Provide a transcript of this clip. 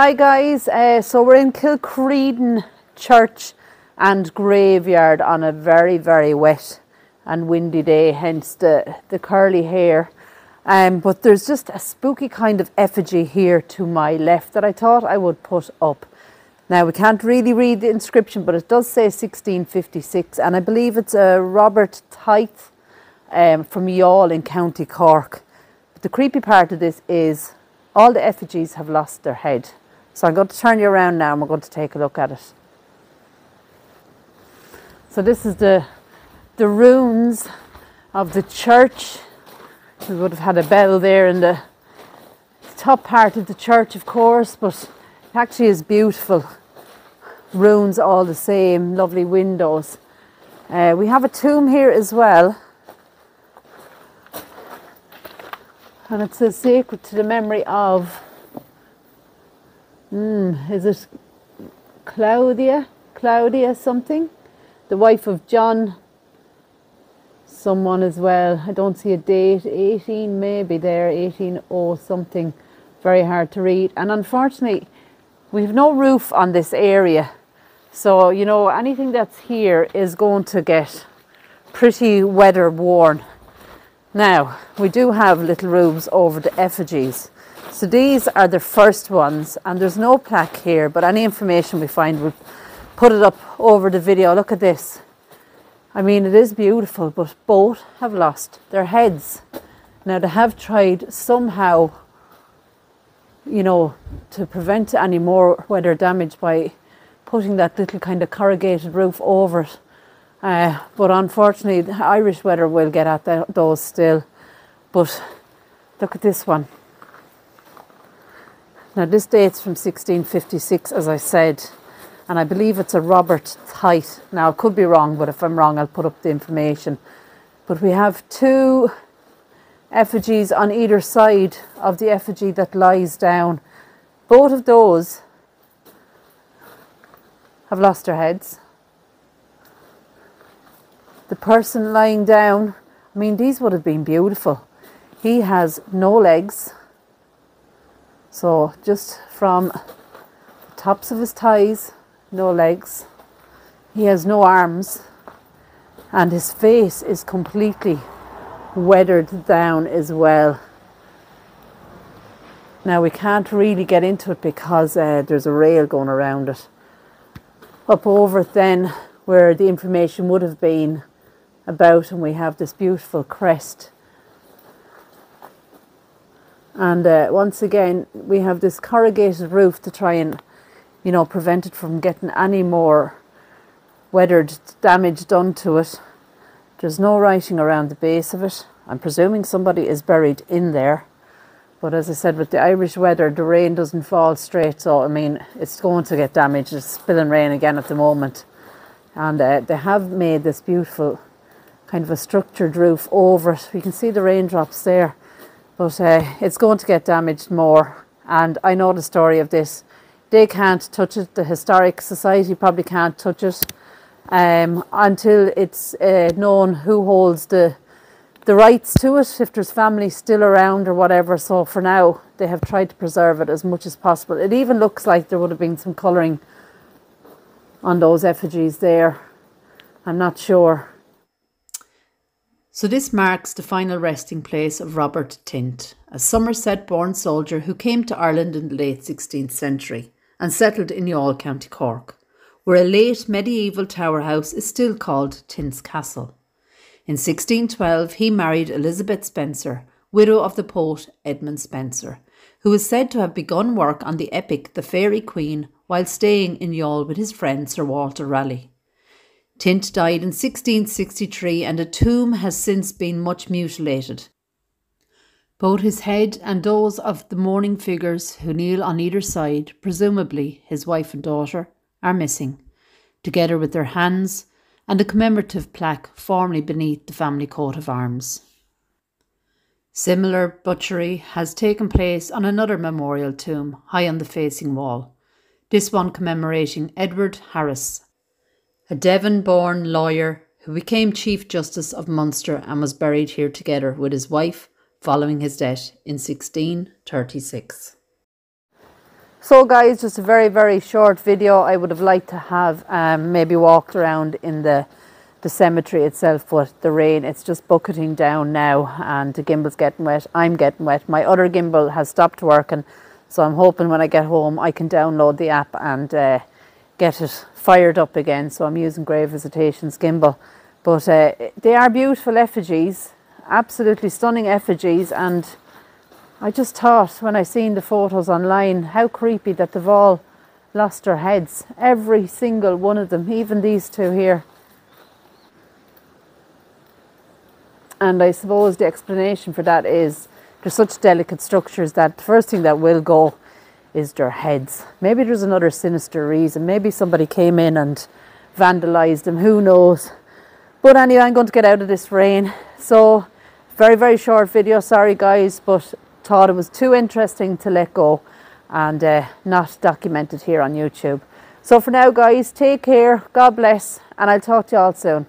Hi guys, uh, so we're in Kilcredan Church and Graveyard on a very, very wet and windy day, hence the, the curly hair. Um, but there's just a spooky kind of effigy here to my left that I thought I would put up. Now we can't really read the inscription, but it does say 1656, and I believe it's a Robert Tynte um, from Youghal in County Cork. But the creepy part of this is all the effigies have lost their head. So I'm going to turn you around now and we're going to take a look at it. So this is the the ruins of the church. We would have had a bell there in the top part of the church, of course, but it actually is beautiful. Ruins all the same, lovely windows. Uh, we have a tomb here as well. And it says sacred to the memory of Mm, is it Claudia? Claudia something? The wife of John someone as well. I don't see a date. 18 maybe there, 18 oh something. Very hard to read. And unfortunately, we have no roof on this area. So, you know, anything that's here is going to get pretty weather worn. Now, we do have little rooms over the effigies. So these are the first ones and there's no plaque here, but any information we find, we'll put it up over the video. Look at this. I mean, it is beautiful, but both have lost their heads. Now, they have tried somehow, you know, to prevent any more weather damage by putting that little kind of corrugated roof over it. Uh, but unfortunately, the Irish weather will get at the, those still. But look at this one. Now, this dates from 1656, as I said, and I believe it's a Robert Tynte. Now, I could be wrong, but if I'm wrong, I'll put up the information. But we have two effigies on either side of the effigy that lies down. Both of those have lost their heads. The person lying down, I mean, these would have been beautiful. He has no legs so just from the tops of his thighs, no legs. He has no arms and his face is completely weathered down as well. Now we can't really get into it because uh, there's a rail going around it. Up over then where the information would have been about and we have this beautiful crest and uh, once again, we have this corrugated roof to try and, you know, prevent it from getting any more weathered damage done to it. There's no writing around the base of it. I'm presuming somebody is buried in there. But as I said, with the Irish weather, the rain doesn't fall straight. So, I mean, it's going to get damaged. It's spilling rain again at the moment. And uh, they have made this beautiful kind of a structured roof over it. You can see the raindrops there but uh, it's going to get damaged more. And I know the story of this. They can't touch it. The Historic Society probably can't touch it um, until it's uh, known who holds the the rights to it. If there's family still around or whatever. So for now, they have tried to preserve it as much as possible. It even looks like there would have been some colouring on those effigies there. I'm not sure. So this marks the final resting place of Robert Tynte, a Somerset-born soldier who came to Ireland in the late 16th century and settled in Youghal, County Cork, where a late medieval tower house is still called Tynte's Castle. In 1612 he married Elizabeth Spenser, widow of the poet Edmund Spenser, who is said to have begun work on the epic The Faerie Queene while staying in Youghal with his friend Sir Walter Raleigh. Tynte died in 1663 and a tomb has since been much mutilated. Both his head and those of the mourning figures who kneel on either side, presumably his wife and daughter, are missing, together with their hands and a commemorative plaque formerly beneath the family coat of arms. Similar butchery has taken place on another memorial tomb high on the facing wall, this one commemorating Edward Harris, a Devon born lawyer who became Chief Justice of Munster and was buried here together with his wife following his death in 1636. So guys, just a very, very short video. I would have liked to have um, maybe walked around in the, the cemetery itself, but the rain, it's just bucketing down now and the gimbal's getting wet. I'm getting wet. My other gimbal has stopped working. So I'm hoping when I get home, I can download the app and uh, get it fired up again. So I'm using Grave Visitations gimbal. But uh, they are beautiful effigies, absolutely stunning effigies. And I just thought when I seen the photos online, how creepy that they've all lost their heads. Every single one of them, even these two here. And I suppose the explanation for that is they're such delicate structures that the first thing that will go is their heads. Maybe there's another sinister reason. Maybe somebody came in and vandalized them. Who knows? But anyway, I'm going to get out of this rain. So, very, very short video. Sorry, guys, but thought it was too interesting to let go and uh, not documented here on YouTube. So for now, guys, take care. God bless. And I'll talk to you all soon.